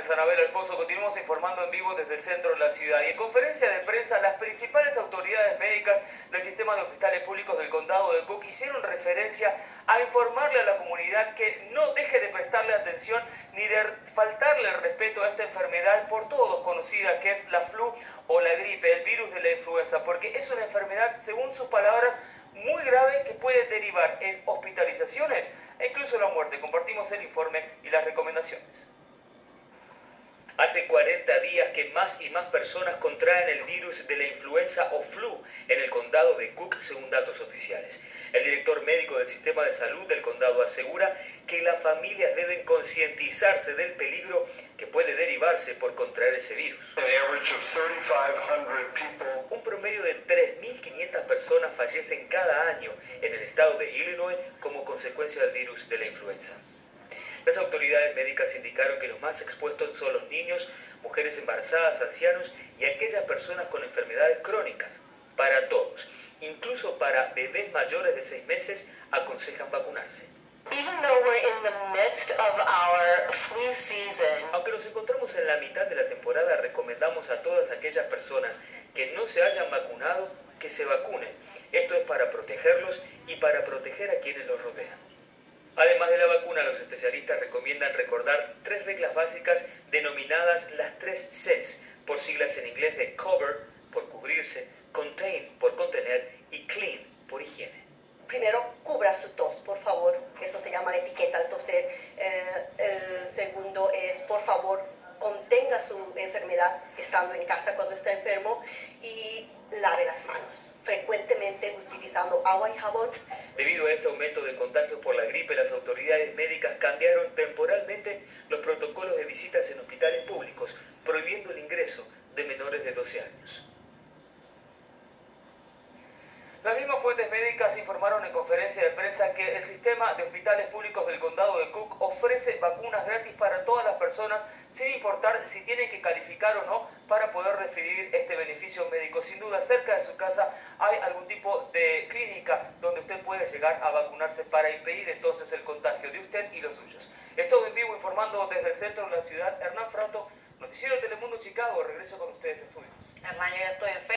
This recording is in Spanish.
de Sanabel Alfonso, continuamos informando en vivo desde el centro de la ciudad. Y en conferencia de prensa, las principales autoridades médicas del sistema de hospitales públicos del condado de Cook hicieron referencia a informarle a la comunidad que no deje de prestarle atención ni de faltarle el respeto a esta enfermedad por todos conocida que es la flu o la gripe, el virus de la influenza, porque es una enfermedad, según sus palabras, muy grave que puede derivar en hospitalizaciones e incluso la muerte. Compartimos el informe y las recomendaciones. Hace 40 días que más y más personas contraen el virus de la influenza o flu en el condado de Cook, según datos oficiales. El director médico del sistema de salud del condado asegura que las familias deben concientizarse del peligro que puede derivarse por contraer ese virus. Un promedio de 3.500 personas fallecen cada año en el estado de Illinois como consecuencia del virus de la influenza. Las autoridades médicas indicaron que los más expuestos son los niños, mujeres embarazadas, ancianos y aquellas personas con enfermedades crónicas. Para todos, incluso para bebés mayores de 6 meses, aconsejan vacunarse. Aunque nos encontramos en la mitad de la temporada, recomendamos a todas aquellas personas que no se hayan vacunado que se vacunen. Esto es para protegerlos y para proteger a quienes los rodean. Además de la vacuna, los especialistas recomiendan recordar tres reglas básicas denominadas las tres Cs, por siglas en inglés de cover, por cubrirse, contain, por contener, y clean, por higiene. Primero, cubra su tos, por favor. Eso se llama etiqueta al toser. Eh, el segundo es, por favor, contenga su enfermedad estando en casa cuando está enfermo y lave las manos, frecuentemente utilizando agua y jabón. Debido a este aumento de contagios por la gripe, las autoridades médicas cambiaron temporalmente los protocolos de públicos, prohibiendo el ingreso de menores de 12 años. Las mismas fuentes médicas informaron en conferencia de prensa que el sistema de hospitales públicos del condado de Cook ofrece vacunas gratis para todas las personas sin importar si tienen que calificar o no para poder recibir este beneficio médico. Sin duda, cerca de su casa hay algún tipo de clínica donde usted puede llegar a vacunarse para impedir entonces el contagio de usted y los suyos. Estoy en vivo informando desde el centro de la ciudad. Hernán Frato, Noticiero Telemundo Chicago. Regreso con ustedes, estudios. Hernán, ya estoy en